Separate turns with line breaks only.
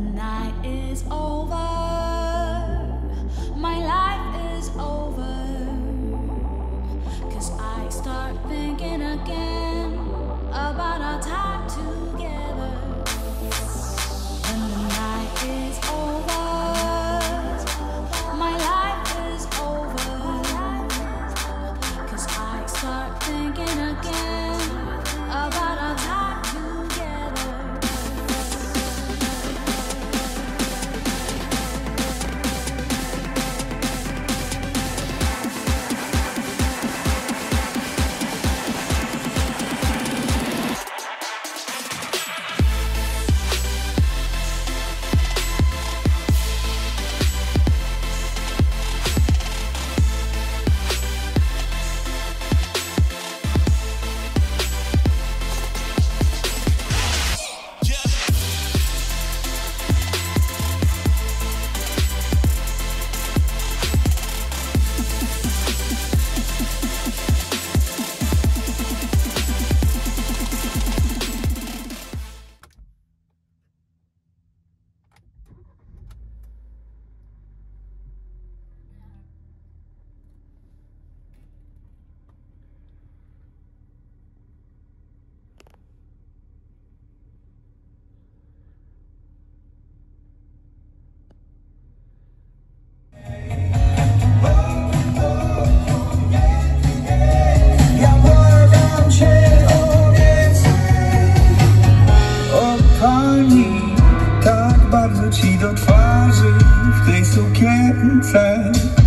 night is over, confess